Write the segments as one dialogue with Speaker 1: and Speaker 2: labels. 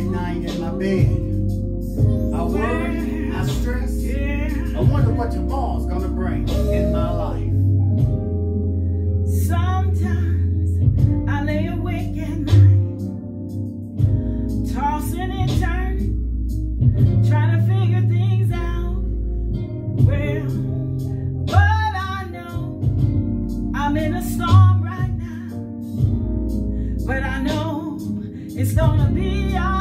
Speaker 1: lying in my bed. I worry, I stress. I wonder what tomorrow's gonna bring in my life.
Speaker 2: Sometimes I lay awake at night, tossing and turning, trying to figure things out. Well, but I know I'm in a storm right now, but I know it's gonna be alright.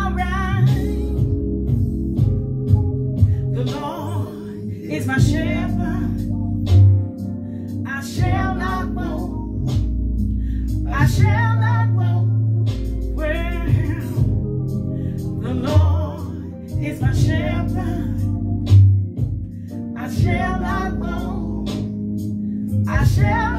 Speaker 2: My shepherd. I shall not want. I shall not want. Well, the Lord is my shepherd. I shall not want. I shall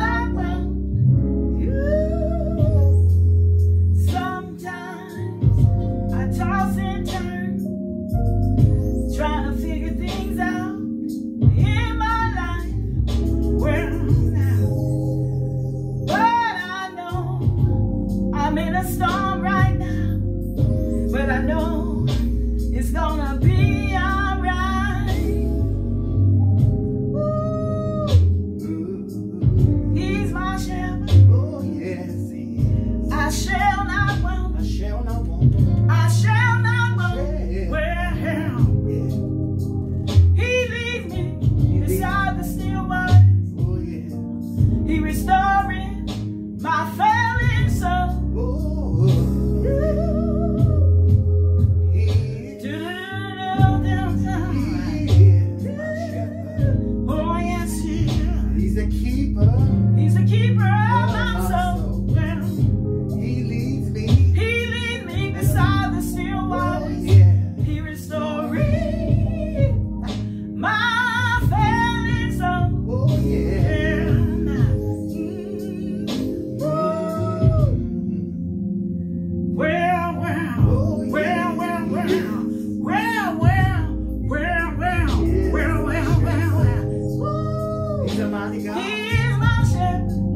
Speaker 2: gonna be alright. He's my shepherd. Oh yes. I shall not want. I shall not want. I shall not want. Yeah. Well, he leads me beside the still waters. Oh yeah. He restoring my faith.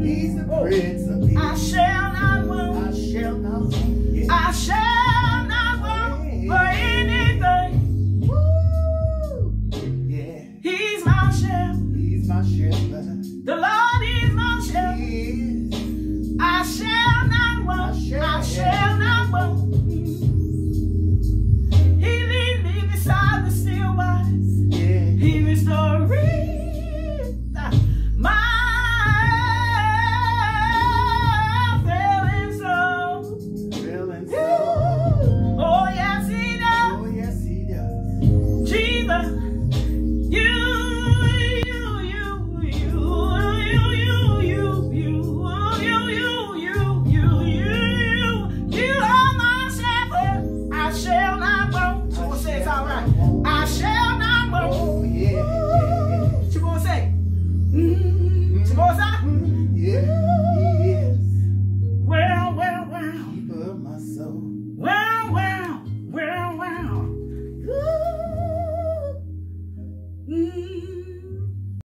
Speaker 2: He's the Prince of Peace. I shall not want. I shall not want. I shall not want for anything.
Speaker 1: Woo! Yeah.
Speaker 2: He's my shepherd.
Speaker 1: He's my shepherd.
Speaker 2: The Lord.